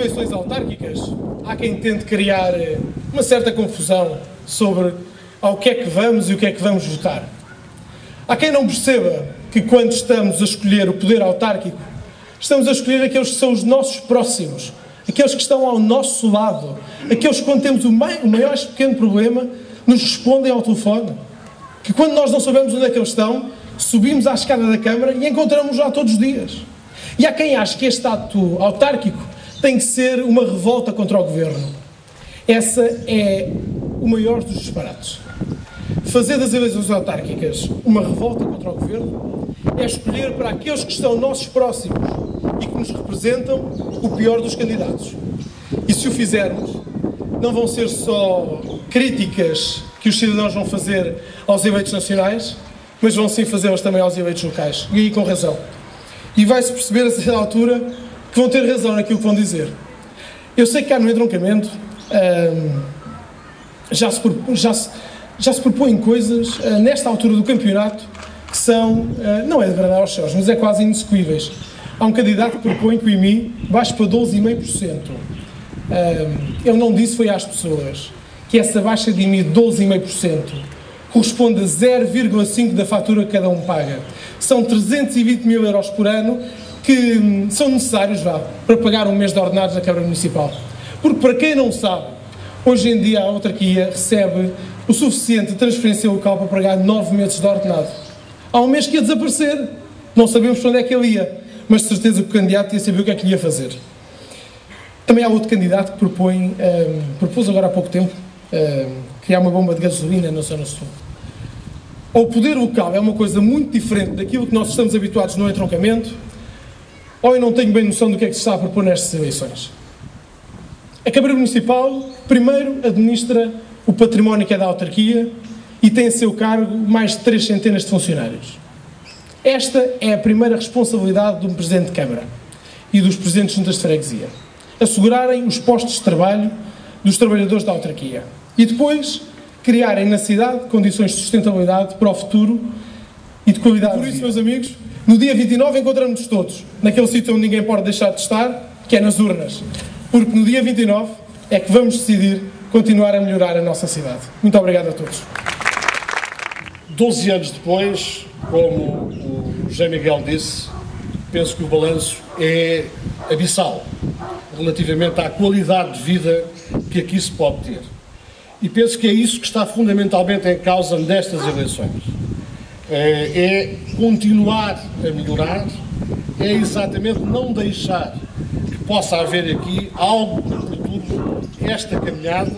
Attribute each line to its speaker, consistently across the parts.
Speaker 1: eleições autárquicas, há quem tente criar eh, uma certa confusão sobre ao que é que vamos e o que é que vamos votar. Há quem não perceba que quando estamos a escolher o poder autárquico, estamos a escolher aqueles que são os nossos próximos, aqueles que estão ao nosso lado, aqueles que quando temos o maior pequeno problema, nos respondem ao telefone. Que quando nós não sabemos onde é que eles estão, subimos à escada da Câmara e encontramos lá todos os dias. E há quem ache que este ato autárquico tem que ser uma revolta contra o governo. Essa é o maior dos disparates. Fazer das eleições autárquicas uma revolta contra o governo é escolher para aqueles que estão nossos próximos e que nos representam o pior dos candidatos. E se o fizermos, não vão ser só críticas que os cidadãos vão fazer aos eleitos nacionais, mas vão sim fazê-las também aos eleitos locais. E com razão. E vai-se perceber a certa altura que vão ter razão naquilo que vão dizer. Eu sei que cá no entroncamento hum, já, se, já, se, já se propõem coisas uh, nesta altura do campeonato que são, uh, não é de verdade aos céus, mas é quase inexecuíveis. Há um candidato que propõe que o IMI baixe para 12,5%. Um, ele não disse foi às pessoas que essa baixa de IMI de 12,5% corresponde a 0,5% da fatura que cada um paga. São 320 mil euros por ano que são necessários vá, para pagar um mês de ordenados na Câmara Municipal. Porque, para quem não sabe, hoje em dia a autarquia recebe o suficiente de transferência local para pagar nove meses de ordenado. Há um mês que ia desaparecer, não sabemos para onde é que ele ia, mas de certeza que o candidato ia saber o que é que ia fazer. Também há outro candidato que propõe, um, propôs agora há pouco tempo, um, criar uma bomba de gasolina na Zona Sul. O poder local é uma coisa muito diferente daquilo que nós estamos habituados no entroncamento, ou eu não tenho bem noção do que é que se está a propor nestas eleições. A Câmara Municipal, primeiro, administra o património que é da autarquia e tem a seu cargo mais de três centenas de funcionários. Esta é a primeira responsabilidade de um Presidente de Câmara e dos Presidentes de Juntas de Freguesia. Assegurarem os postos de trabalho dos trabalhadores da autarquia. E depois, criarem na cidade condições de sustentabilidade para o futuro e de qualidade. Por isso, meus amigos, no dia 29 encontramos-nos todos naquele sítio onde ninguém pode deixar de estar, que é nas urnas. Porque no dia 29 é que vamos decidir continuar a melhorar a nossa cidade. Muito obrigado a todos.
Speaker 2: Doze anos depois, como o José Miguel disse, penso que o balanço é abissal relativamente à qualidade de vida que aqui se pode ter. E penso que é isso que está fundamentalmente em causa nestas eleições. É, é continuar a melhorar, é exatamente não deixar que possa haver aqui algo que perturbe esta caminhada,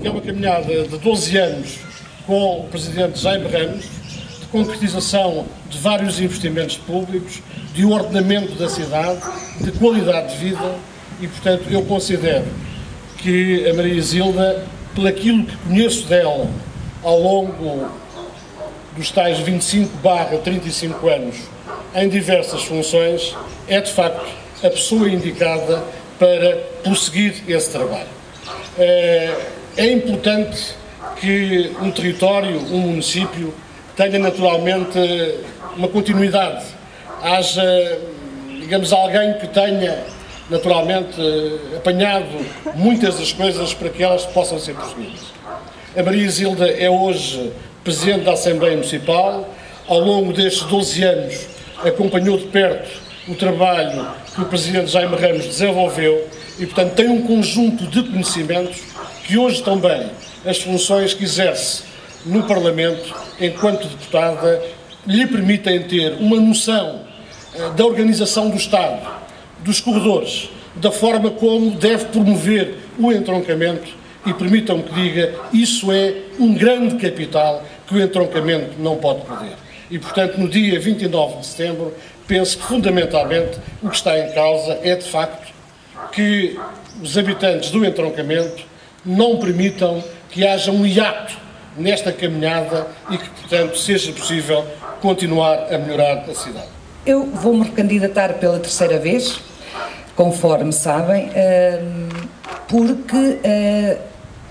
Speaker 2: que é uma caminhada de 12 anos com o Presidente Jaime Ramos, de concretização de vários investimentos públicos, de ordenamento da cidade, de qualidade de vida e, portanto, eu considero que a Maria Isilda, pelo aquilo que conheço dela ao longo dos tais 25 barra 35 anos em diversas funções, é de facto a pessoa indicada para prosseguir esse trabalho. É, é importante que um território, um município, tenha naturalmente uma continuidade. Haja, digamos, alguém que tenha naturalmente apanhado muitas das coisas para que elas possam ser prosseguidas. A Maria Isilda é hoje Presidente da Assembleia Municipal, ao longo destes 12 anos acompanhou de perto o trabalho que o Presidente Jaime Ramos desenvolveu e, portanto, tem um conjunto de conhecimentos que hoje também as funções que exerce no Parlamento, enquanto deputada, lhe permitem ter uma noção eh, da organização do Estado, dos corredores, da forma como deve promover o entroncamento e permitam-me que diga, isso é um grande capital que o entroncamento não pode perder. E, portanto, no dia 29 de setembro, penso que, fundamentalmente, o que está em causa é, de facto, que os habitantes do entroncamento não permitam que haja um hiato nesta caminhada e que, portanto, seja possível continuar a melhorar a cidade.
Speaker 3: Eu vou-me recandidatar pela terceira vez, conforme sabem, hum, porque hum,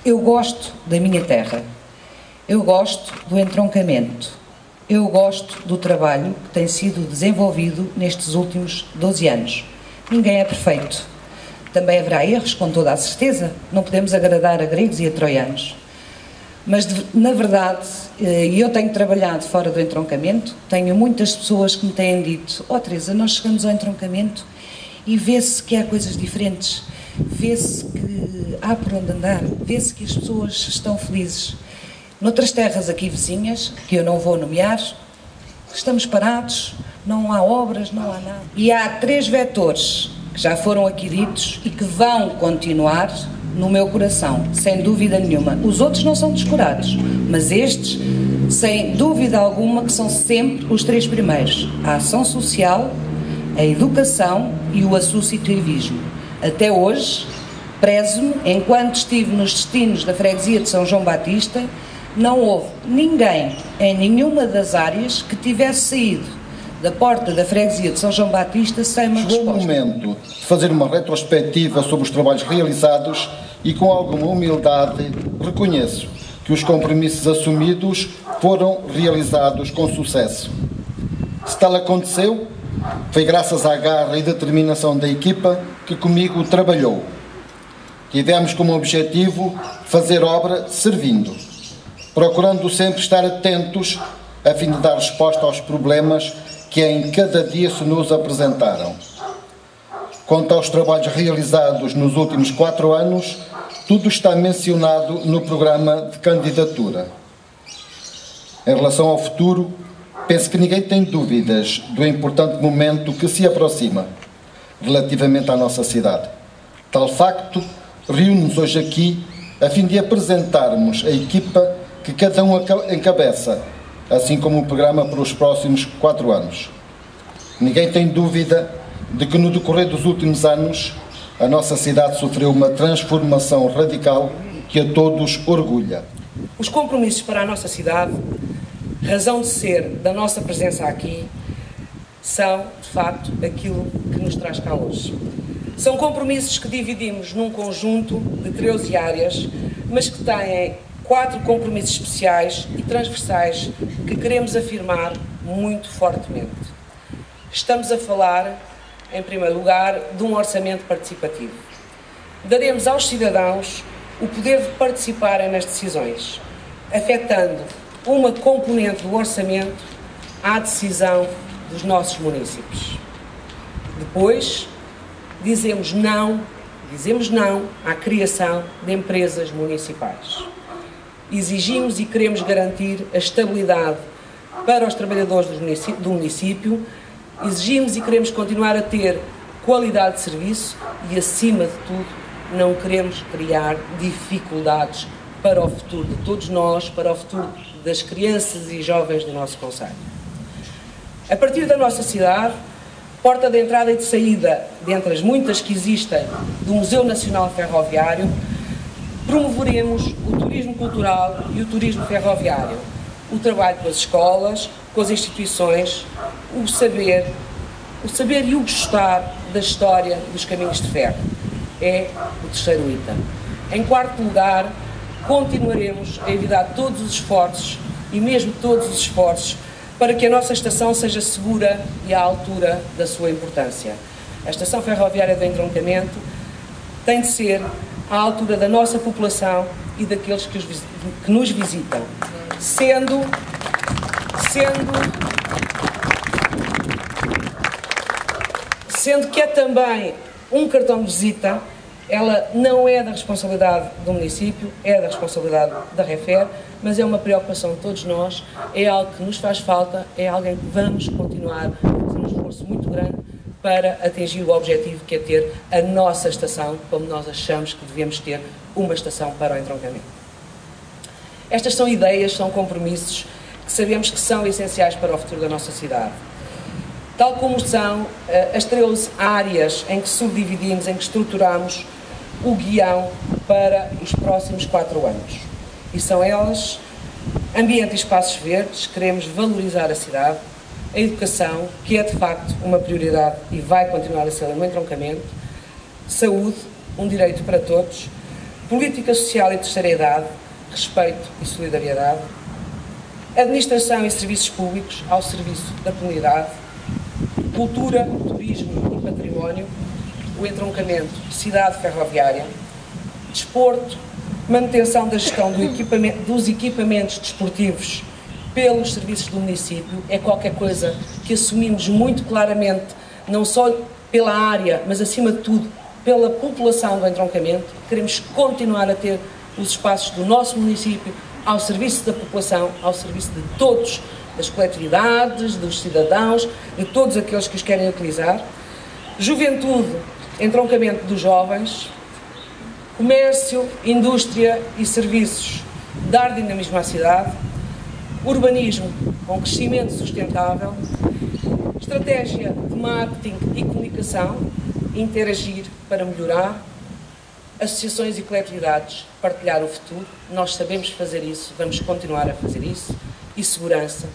Speaker 3: eu gosto da minha terra. Eu gosto do entroncamento. Eu gosto do trabalho que tem sido desenvolvido nestes últimos 12 anos. Ninguém é perfeito. Também haverá erros, com toda a certeza. Não podemos agradar a gregos e a troianos. Mas, na verdade, eh, eu tenho trabalhado fora do entroncamento, tenho muitas pessoas que me têm dito: Ó oh, Teresa, nós chegamos ao entroncamento e vê-se que há coisas diferentes, vê-se que há por onde andar, vê-se que as pessoas estão felizes. Noutras terras aqui vizinhas, que eu não vou nomear, estamos parados, não há obras, não há nada. E há três vetores que já foram aqui ditos e que vão continuar no meu coração, sem dúvida nenhuma. Os outros não são descurados, mas estes, sem dúvida alguma, que são sempre os três primeiros: a ação social, a educação e o associativismo. Até hoje, prezo-me, enquanto estive nos destinos da freguesia de São João Batista, não houve ninguém em nenhuma das áreas que tivesse saído da porta da freguesia de São João Batista sem uma
Speaker 4: Chegou resposta. o momento de fazer uma retrospectiva sobre os trabalhos realizados e com alguma humildade reconheço que os compromissos assumidos foram realizados com sucesso. Se tal aconteceu, foi graças à garra e determinação da equipa que comigo trabalhou. Tivemos como objetivo fazer obra servindo, procurando sempre estar atentos a fim de dar resposta aos problemas que em cada dia se nos apresentaram. Quanto aos trabalhos realizados nos últimos quatro anos, tudo está mencionado no programa de candidatura. Em relação ao futuro, penso que ninguém tem dúvidas do importante momento que se aproxima relativamente à nossa cidade. Tal facto reúne-nos hoje aqui a fim de apresentarmos a equipa que cada um encabeça assim como o programa para os próximos quatro anos. Ninguém tem dúvida de que no decorrer dos últimos anos a nossa cidade sofreu uma transformação radical que a todos orgulha.
Speaker 5: Os compromissos para a nossa cidade, razão de ser da nossa presença aqui, são, de facto, aquilo que nos traz cá hoje. São compromissos que dividimos num conjunto de 13 áreas, mas que têm quatro compromissos especiais e transversais que queremos afirmar muito fortemente. Estamos a falar, em primeiro lugar, de um orçamento participativo. Daremos aos cidadãos o poder de participarem nas decisões, afetando uma componente do orçamento à decisão dos nossos municípios. Depois, dizemos não, dizemos não à criação de empresas municipais exigimos e queremos garantir a estabilidade para os trabalhadores do município, exigimos e queremos continuar a ter qualidade de serviço e, acima de tudo, não queremos criar dificuldades para o futuro de todos nós, para o futuro das crianças e jovens do nosso Conselho. A partir da nossa cidade, porta de entrada e de saída, dentre as muitas que existem, do Museu Nacional Ferroviário, promoveremos o turismo cultural e o turismo ferroviário, o trabalho com as escolas, com as instituições, o saber, o saber e o gostar da história dos caminhos de ferro. É o terceiro item. Em quarto lugar, continuaremos a evitar todos os esforços e mesmo todos os esforços para que a nossa estação seja segura e à altura da sua importância. A estação ferroviária do entroncamento tem de ser à altura da nossa população e daqueles que, os, que nos visitam, sendo, sendo, sendo que é também um cartão de visita, ela não é da responsabilidade do município, é da responsabilidade da Refer, mas é uma preocupação de todos nós, é algo que nos faz falta, é alguém que vamos continuar a fazer um esforço muito grande para atingir o objetivo que é ter a nossa estação, como nós achamos que devemos ter uma estação para o entroncamento. Estas são ideias, são compromissos que sabemos que são essenciais para o futuro da nossa cidade. Tal como são eh, as 13 áreas em que subdividimos, em que estruturamos o guião para os próximos quatro anos. E são elas ambiente e espaços verdes, queremos valorizar a cidade, a educação, que é de facto uma prioridade e vai continuar a ser no entroncamento, saúde, um direito para todos, política social e terceira idade, respeito e solidariedade, administração e serviços públicos ao serviço da comunidade, cultura, turismo e património, o entroncamento cidade ferroviária, desporto, manutenção da gestão do equipamento, dos equipamentos desportivos pelos serviços do município, é qualquer coisa que assumimos muito claramente, não só pela área, mas acima de tudo pela população do entroncamento. Queremos continuar a ter os espaços do nosso município ao serviço da população, ao serviço de todos, das coletividades, dos cidadãos, de todos aqueles que os querem utilizar. Juventude, entroncamento dos jovens, comércio, indústria e serviços, dar dinamismo à cidade, urbanismo com crescimento sustentável, estratégia de marketing e comunicação, interagir para melhorar, associações e coletividades, partilhar o futuro. Nós sabemos fazer isso, vamos continuar a fazer isso. E segurança.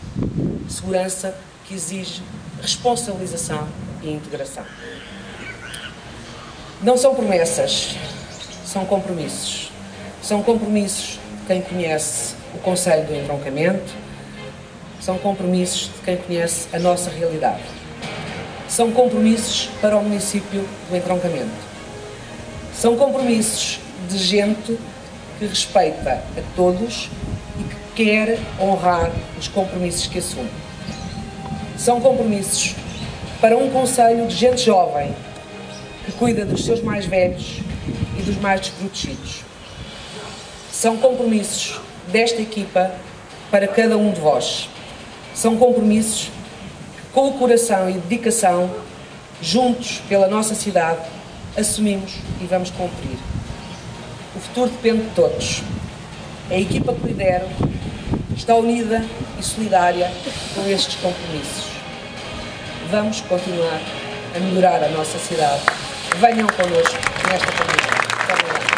Speaker 5: Segurança que exige responsabilização e integração. Não são promessas, são compromissos. São compromissos de quem conhece o Conselho do Entroncamento, são compromissos de quem conhece a nossa realidade. São compromissos para o município do Entroncamento são compromissos de gente que respeita a todos e que quer honrar os compromissos que assume. São compromissos para um conselho de gente jovem que cuida dos seus mais velhos e dos mais desprotegidos. São compromissos desta equipa para cada um de vós. São compromissos com o coração e dedicação, juntos pela nossa cidade, assumimos e vamos cumprir. O futuro depende de todos. A equipa que lidero está unida e solidária com estes compromissos. Vamos continuar a melhorar a nossa cidade. Venham connosco nesta obrigada.